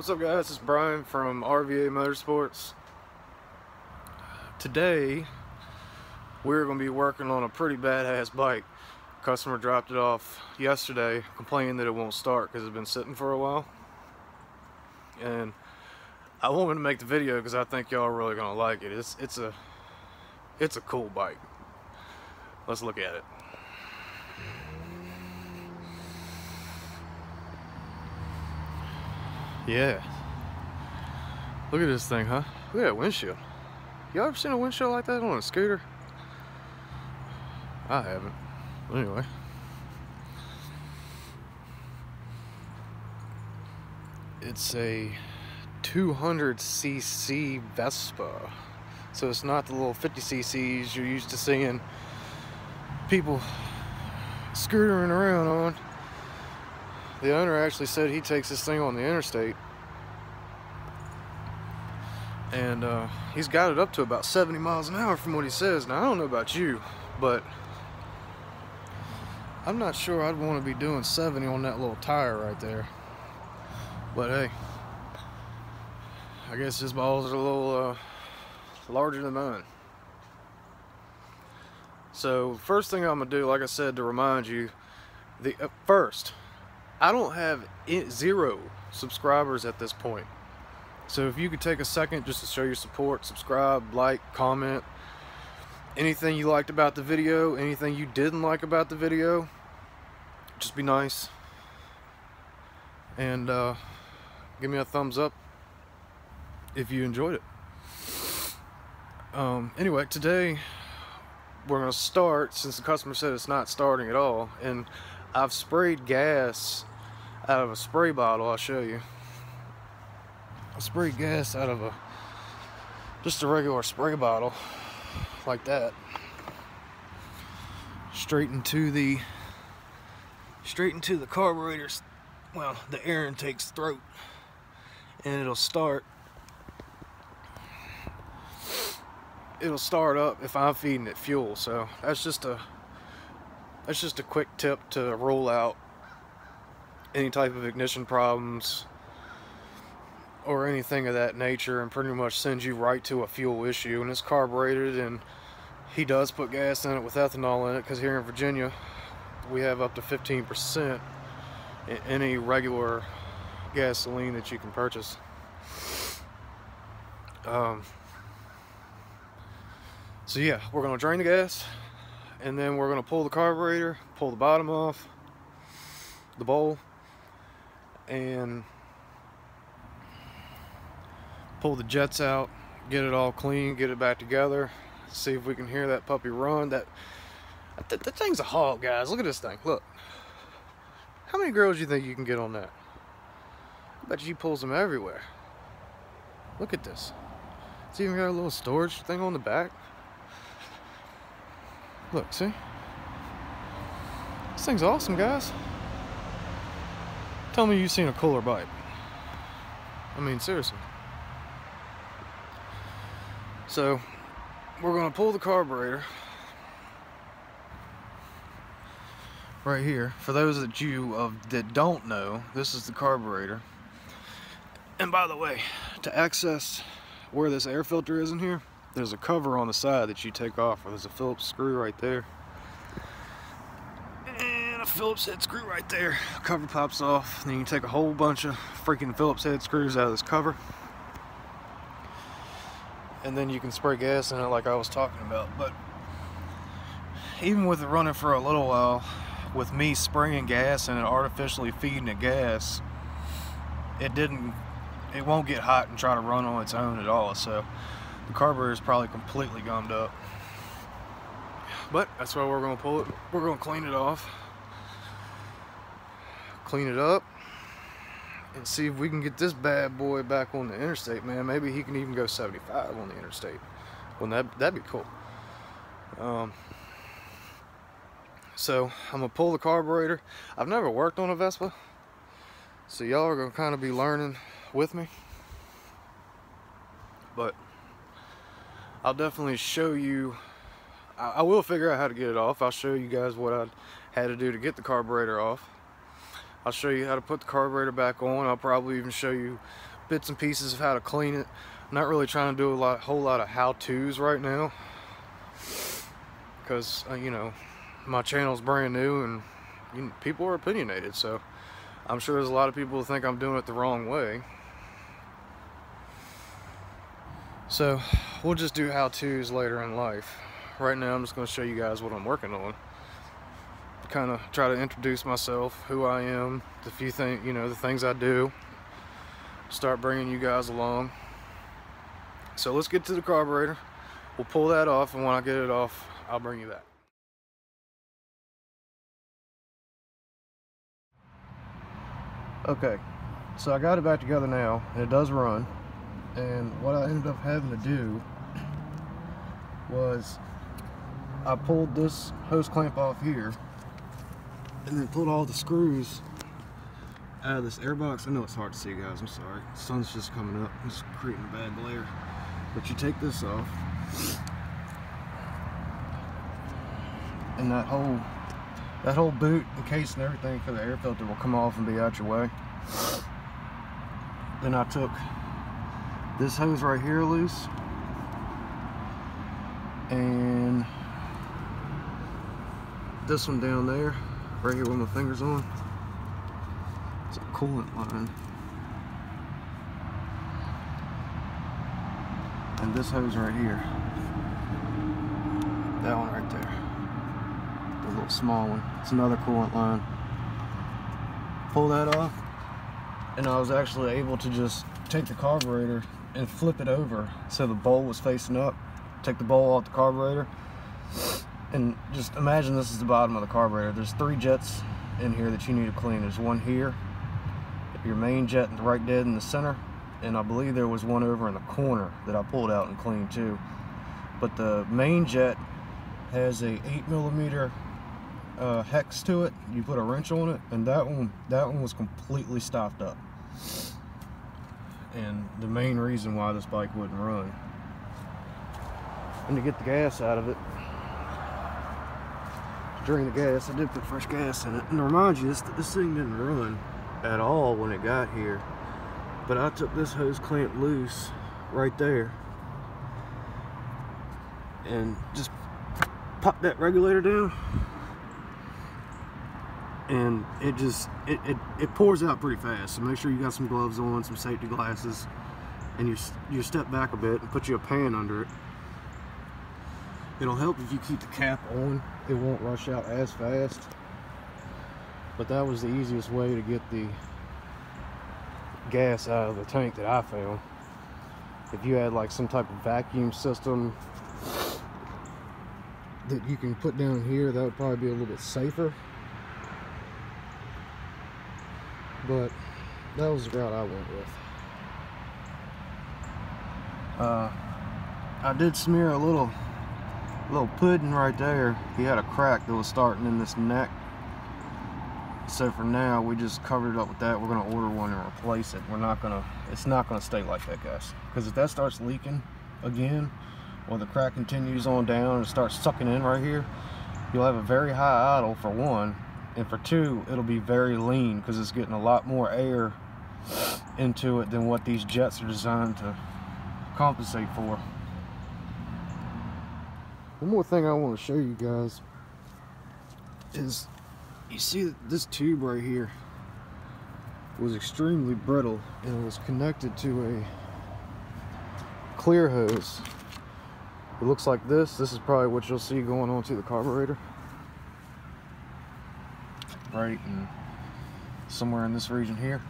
What's up guys, it's Brian from RVA Motorsports. Today, we're going to be working on a pretty badass bike. Customer dropped it off yesterday, complaining that it won't start because it's been sitting for a while. And I wanted to make the video because I think y'all are really going to like it. It's, it's, a, it's a cool bike. Let's look at it. Yeah. Look at this thing, huh? Look at that windshield. Y'all ever seen a windshield like that on a scooter? I haven't. Anyway. It's a 200cc Vespa. So it's not the little 50cc's you're used to seeing people scootering around on. The owner actually said he takes this thing on the interstate. And uh, he's got it up to about 70 miles an hour from what he says. Now, I don't know about you, but I'm not sure I'd want to be doing 70 on that little tire right there. But hey, I guess his balls are a little uh, larger than mine. So first thing I'm gonna do, like I said, to remind you, the uh, first, I don't have zero subscribers at this point. So if you could take a second just to show your support, subscribe, like, comment, anything you liked about the video, anything you didn't like about the video, just be nice. And uh, give me a thumbs up if you enjoyed it. Um, anyway, today we're going to start, since the customer said it's not starting at all, and I've sprayed gas out of a spray bottle, I'll show you. I sprayed gas out of a just a regular spray bottle like that. Straight into the straight into the carburetor's well the air intake's throat and it'll start it'll start up if I'm feeding it fuel so that's just a that's just a quick tip to rule out any type of ignition problems or anything of that nature and pretty much sends you right to a fuel issue. And it's carbureted and he does put gas in it with ethanol in it because here in Virginia we have up to 15% in any regular gasoline that you can purchase. Um, so yeah we're gonna drain the gas and then we're gonna pull the carburetor pull the bottom off the bowl and pull the jets out get it all clean get it back together see if we can hear that puppy run. That that, that thing's a hog guys. Look at this thing. Look. How many girls do you think you can get on that? I bet you pulls them everywhere. Look at this. It's even got a little storage thing on the back. Look see? This thing's awesome guys. Tell me you've seen a cooler bike. I mean, seriously. So, we're going to pull the carburetor right here. For those that you uh, that don't know, this is the carburetor. And by the way, to access where this air filter is in here, there's a cover on the side that you take off. There's a Phillips screw right there. And a Phillips head screw right there. Cover pops off. Then you can take a whole bunch of freaking Phillips head screws out of this cover. And then you can spray gas in it like I was talking about. But even with it running for a little while, with me spraying gas and artificially feeding it gas, it didn't, it won't get hot and try to run on its own at all. So the carburetor is probably completely gummed up. But that's why we're going to pull it. We're going to clean it off clean it up and see if we can get this bad boy back on the interstate, man. Maybe he can even go 75 on the interstate. Well, that, that'd be cool. Um, so, I'm to pull the carburetor. I've never worked on a Vespa. So, y'all are to kind of be learning with me. But, I'll definitely show you. I, I will figure out how to get it off. I'll show you guys what I had to do to get the carburetor off. I'll show you how to put the carburetor back on. I'll probably even show you bits and pieces of how to clean it. I'm not really trying to do a lot, whole lot of how-tos right now. Because, uh, you know, my channel's brand new and you know, people are opinionated. So I'm sure there's a lot of people who think I'm doing it the wrong way. So we'll just do how-tos later in life. Right now I'm just going to show you guys what I'm working on. Kind of try to introduce myself, who I am, the few things, you know, the things I do. Start bringing you guys along. So let's get to the carburetor. We'll pull that off and when I get it off, I'll bring you back. Okay, so I got it back together now and it does run and what I ended up having to do was I pulled this hose clamp off here and then pulled all the screws out of this airbox. I know it's hard to see guys, I'm sorry. The sun's just coming up, it's creating a bad glare. But you take this off and that whole that whole boot and case and everything for the air filter will come off and be out your way. Then I took this hose right here loose and this one down there right here with my fingers on. It's a coolant line. And this hose right here. That one right there. The little small one. It's another coolant line. Pull that off. And I was actually able to just take the carburetor and flip it over so the bowl was facing up. Take the bowl off the carburetor and just imagine this is the bottom of the carburetor. There's three jets in here that you need to clean. There's one here, your main jet right dead in the center, and I believe there was one over in the corner that I pulled out and cleaned too. But the main jet has a 8 millimeter uh, hex to it. You put a wrench on it, and that one that one was completely stopped up and the main reason why this bike wouldn't run. And to get the gas out of it, drain the gas, I did put fresh gas in it. And to remind you, this, this thing didn't run at all when it got here. But I took this hose clamp loose right there and just popped that regulator down and it just it, it, it pours out pretty fast so make sure you got some gloves on some safety glasses and you you step back a bit and put you a pan under it it'll help if you keep the cap on. It won't rush out as fast. But that was the easiest way to get the gas out of the tank that I found. If you had like some type of vacuum system that you can put down here that would probably be a little bit safer. But that was the route I went with. Uh, I did smear a little little pudding right there. He had a crack that was starting in this neck. So for now, we just covered it up with that. We're gonna order one and replace it. We're not gonna, it's not gonna stay like that, guys. Because if that starts leaking again, or the crack continues on down and starts sucking in right here, you'll have a very high idle for one, and for two it'll be very lean because it's getting a lot more air into it than what these jets are designed to compensate for one more thing I want to show you guys is you see this tube right here was extremely brittle and it was connected to a clear hose. It looks like this. This is probably what you'll see going on to the carburetor. Right and somewhere in this region here.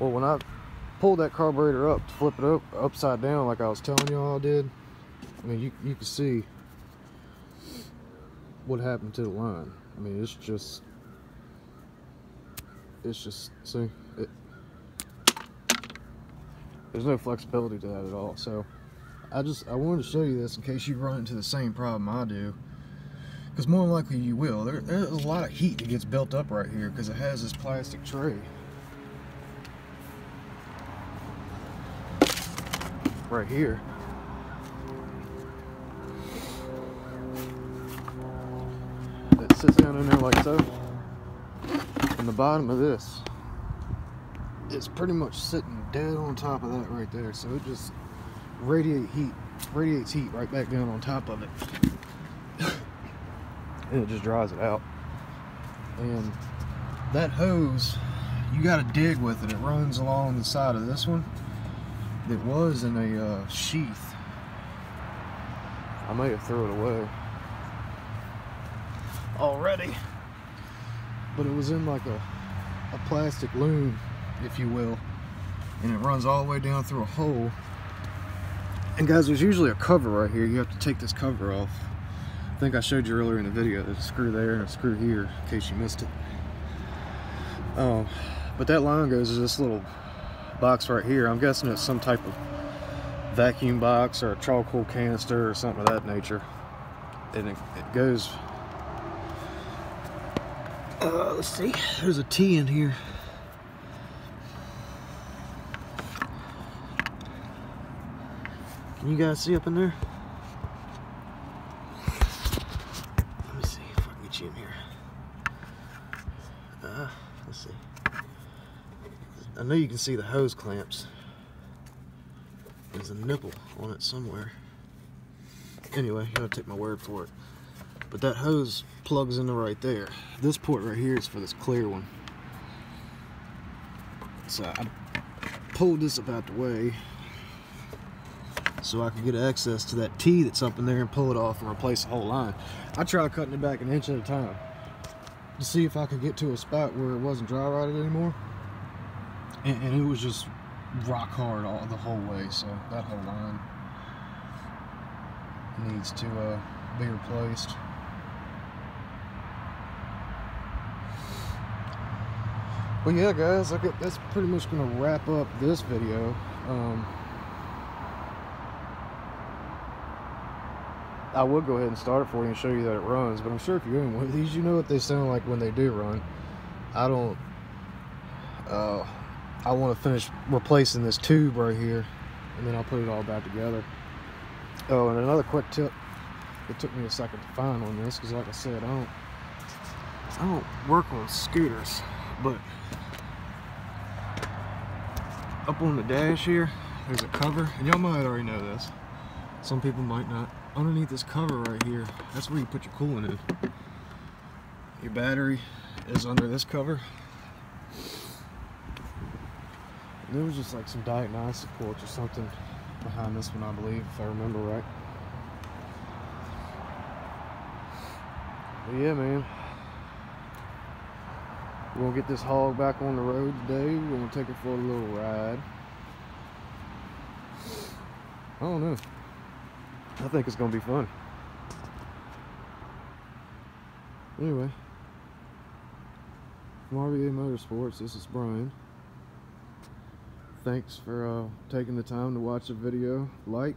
Well when I pulled that carburetor up to flip it up upside down like I was telling y'all I did I mean you, you can see what happened to the line I mean it's just it's just see it, there's no flexibility to that at all so I just I wanted to show you this in case you run into the same problem I do because more likely you will. There, there's a lot of heat that gets built up right here because it has this plastic tray. Right here. Sits down in there like so. And the bottom of this it's pretty much sitting dead on top of that right there. So it just radiate heat, radiates heat right back down on top of it. and it just dries it out. And that hose, you got to dig with it. It runs along the side of this one. It was in a uh, sheath. I may have threw it away already. But it was in like a, a plastic loom, if you will. And it runs all the way down through a hole. And guys, there's usually a cover right here. You have to take this cover off. I think I showed you earlier in the video. There's a screw there and a screw here, in case you missed it. Um, but that line goes to this little box right here. I'm guessing it's some type of vacuum box or a charcoal canister or something of that nature. And it, it goes uh, let's see. There's a T in here. Can you guys see up in there? Let me see if I can get you in here. Uh, let's see. I know you can see the hose clamps. There's a nipple on it somewhere. Anyway, you gotta take my word for it. But that hose plugs into right there. This port right here is for this clear one. So I pulled this about the way so I can get access to that T that's up in there and pull it off and replace the whole line. I tried cutting it back an inch at a time to see if I could get to a spot where it wasn't dry rotted anymore. And, and it was just rock hard all the whole way, so that whole line needs to uh, be replaced. But yeah, guys, I get, that's pretty much going to wrap up this video. Um, I would go ahead and start it for you and show you that it runs, but I'm sure if you're in one of these, you know what they sound like when they do run. I don't, uh, I want to finish replacing this tube right here, and then I'll put it all back together. Oh, and another quick tip, it took me a second to find on this, because like I said, I don't, I don't work on scooters, but up on the dash here, there's a cover, and y'all might already know this. Some people might not. Underneath this cover right here, that's where you put your coolant in. Your battery is under this cover. And there was just like some diagnostic ports or something behind this one, I believe, if I remember right. But yeah, man. We're gonna get this hog back on the road today. We're gonna take it for a little ride. I don't know. I think it's gonna be fun. Anyway, from RVA Motorsports, this is Brian. Thanks for uh, taking the time to watch the video. Like,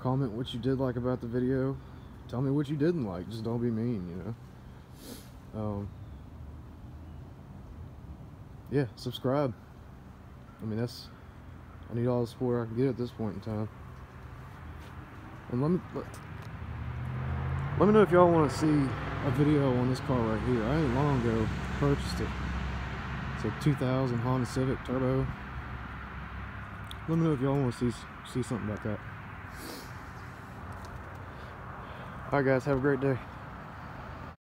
comment what you did like about the video. Tell me what you didn't like. Just don't be mean, you know. Um, yeah, subscribe. I mean, that's, I need all the support I can get at this point in time. And let me, let, let me know if y'all want to see a video on this car right here. I ain't long ago purchased it. It's a 2000 Honda Civic Turbo. Let me know if y'all want to see, see something about that. Alright guys, have a great day.